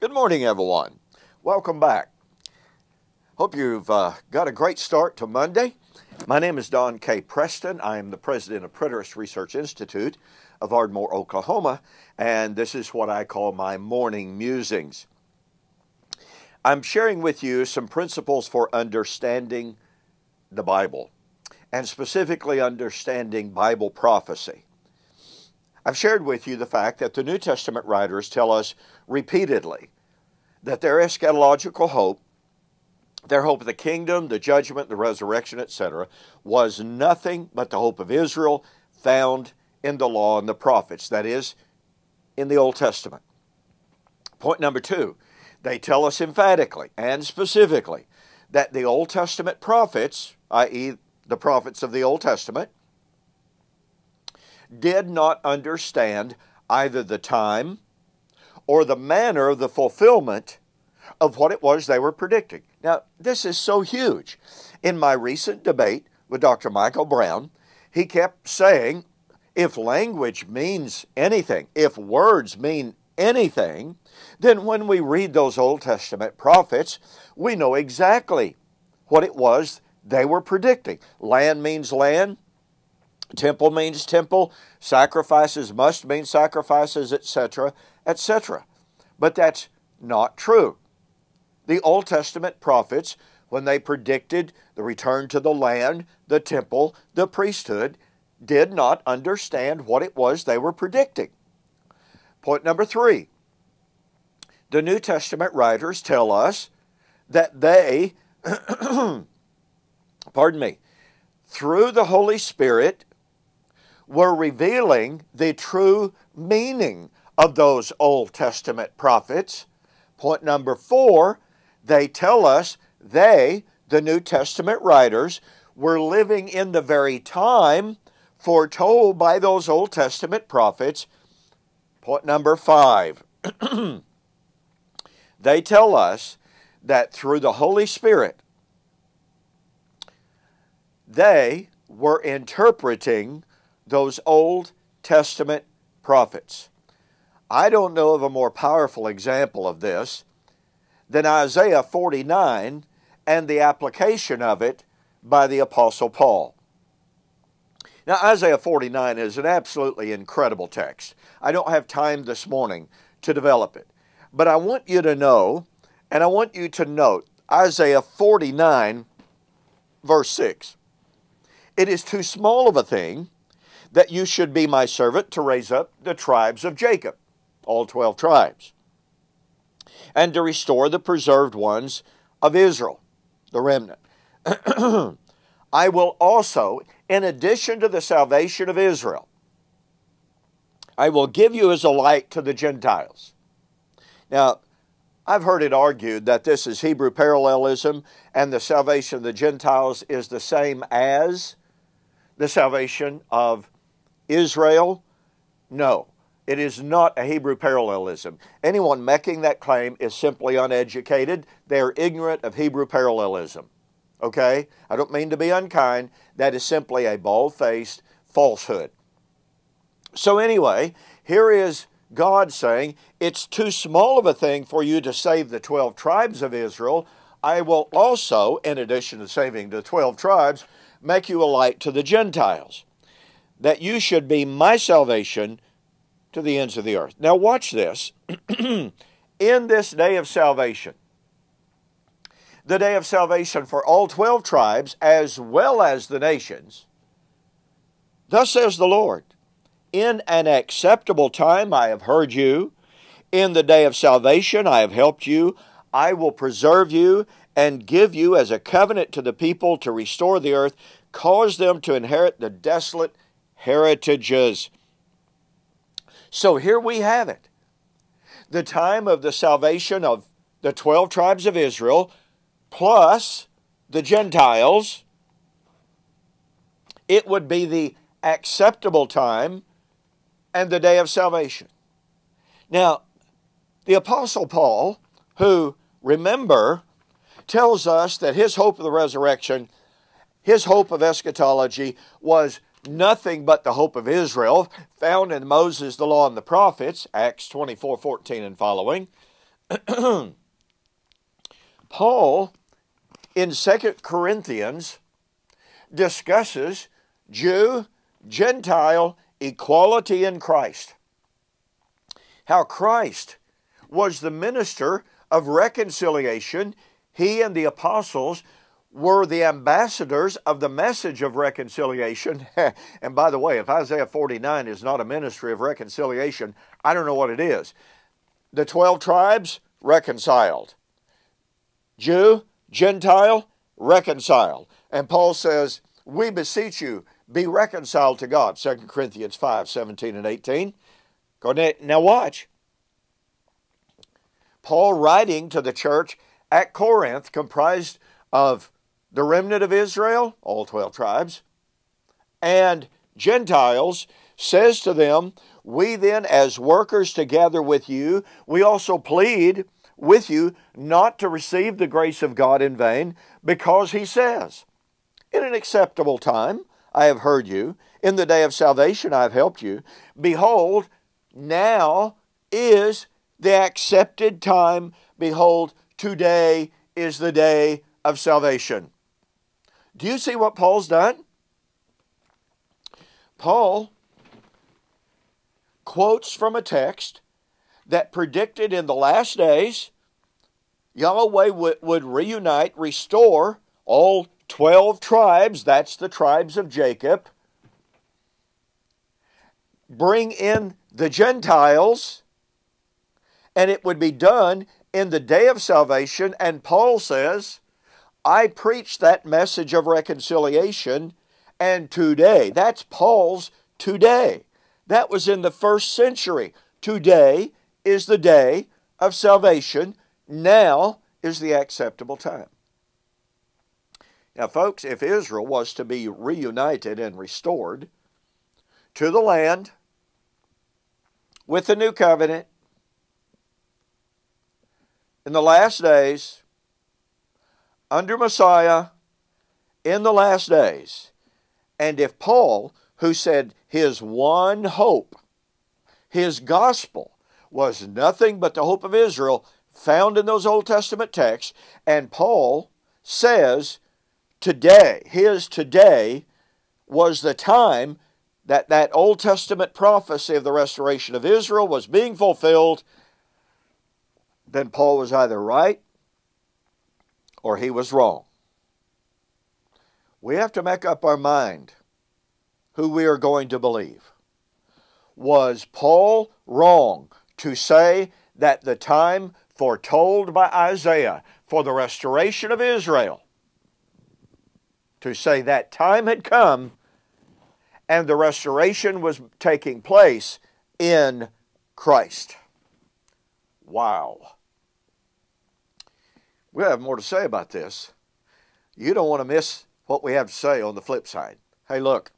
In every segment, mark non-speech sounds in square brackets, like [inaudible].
Good morning, everyone. Welcome back. Hope you've uh, got a great start to Monday. My name is Don K. Preston. I am the president of Preterist Research Institute of Ardmore, Oklahoma, and this is what I call my morning musings. I'm sharing with you some principles for understanding the Bible, and specifically understanding Bible prophecy. I've shared with you the fact that the New Testament writers tell us repeatedly that their eschatological hope, their hope of the kingdom, the judgment, the resurrection, etc., was nothing but the hope of Israel found in the law and the prophets, that is, in the Old Testament. Point number two, they tell us emphatically and specifically that the Old Testament prophets, i.e., the prophets of the Old Testament, did not understand either the time or the manner of the fulfillment of what it was they were predicting. Now, this is so huge. In my recent debate with Dr. Michael Brown, he kept saying if language means anything, if words mean anything, then when we read those Old Testament prophets, we know exactly what it was they were predicting. Land means land, temple means temple, sacrifices must mean sacrifices, etc., etc. But that's not true. The Old Testament prophets, when they predicted the return to the land, the temple, the priesthood, did not understand what it was they were predicting. Point number three the New Testament writers tell us that they, [clears throat] pardon me, through the Holy Spirit were revealing the true meaning of those Old Testament prophets. Point number four, they tell us they, the New Testament writers, were living in the very time foretold by those Old Testament prophets. Point number five, [clears throat] they tell us that through the Holy Spirit, they were interpreting those Old Testament prophets. I don't know of a more powerful example of this than Isaiah 49 and the application of it by the Apostle Paul. Now, Isaiah 49 is an absolutely incredible text. I don't have time this morning to develop it, but I want you to know, and I want you to note Isaiah 49, verse 6. It is too small of a thing that you should be my servant to raise up the tribes of Jacob, all 12 tribes, and to restore the preserved ones of Israel, the remnant. [clears throat] I will also, in addition to the salvation of Israel, I will give you as a light to the Gentiles. Now, I've heard it argued that this is Hebrew parallelism and the salvation of the Gentiles is the same as the salvation of Israel? No, it is not a Hebrew parallelism. Anyone making that claim is simply uneducated. They're ignorant of Hebrew parallelism. Okay? I don't mean to be unkind. That is simply a bald faced falsehood. So, anyway, here is God saying, It's too small of a thing for you to save the 12 tribes of Israel. I will also, in addition to saving the 12 tribes, make you a light to the Gentiles that you should be my salvation to the ends of the earth. Now, watch this. [clears throat] In this day of salvation, the day of salvation for all 12 tribes as well as the nations, thus says the Lord, in an acceptable time I have heard you. In the day of salvation I have helped you. I will preserve you and give you as a covenant to the people to restore the earth, cause them to inherit the desolate heritages. So here we have it. The time of the salvation of the 12 tribes of Israel plus the Gentiles. It would be the acceptable time and the day of salvation. Now, the Apostle Paul, who, remember, tells us that his hope of the resurrection, his hope of eschatology was nothing but the hope of Israel, found in Moses, the law, and the prophets, Acts 24 14 and following. [clears throat] Paul in 2 Corinthians discusses Jew, Gentile equality in Christ. How Christ was the minister of reconciliation. He and the apostles were the ambassadors of the message of reconciliation. [laughs] and by the way, if Isaiah 49 is not a ministry of reconciliation, I don't know what it is. The 12 tribes reconciled. Jew, Gentile, reconciled. And Paul says, We beseech you, be reconciled to God. 2 Corinthians 5 17 and 18. Go now, watch. Paul writing to the church at Corinth, comprised of the remnant of Israel, all 12 tribes, and Gentiles, says to them, We then, as workers together with you, we also plead with you not to receive the grace of God in vain, because he says, In an acceptable time I have heard you, in the day of salvation I have helped you. Behold, now is the accepted time. Behold, today is the day of salvation. Do you see what Paul's done? Paul quotes from a text that predicted in the last days Yahweh would, reunite, restore all 12 tribes, that's the tribes of Jacob, bring in the Gentiles, and it would be done in the day of salvation. And Paul says, I preach that message of reconciliation, and today, that's Paul's today. That was in the first century. Today is the day of salvation. Now is the acceptable time. Now, folks, if Israel was to be reunited and restored to the land with the new covenant in the last days, under Messiah in the last days. And if Paul, who said his one hope, his gospel, was nothing but the hope of Israel found in those Old Testament texts, and Paul says today, his today, was the time that that Old Testament prophecy of the restoration of Israel was being fulfilled, then Paul was either right or he was wrong. We have to make up our mind who we are going to believe. Was Paul wrong to say that the time foretold by Isaiah for the restoration of Israel, to say that time had come and the restoration was taking place in Christ? Wow. We'll have more to say about this. You don't want to miss what we have to say on the flip side. Hey, look,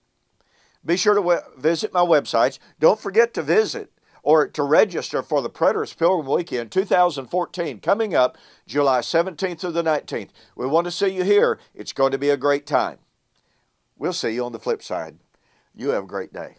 be sure to visit my websites. Don't forget to visit or to register for the Preterist Pilgrim Weekend 2014 coming up July 17th through the 19th. We want to see you here. It's going to be a great time. We'll see you on the flip side. You have a great day.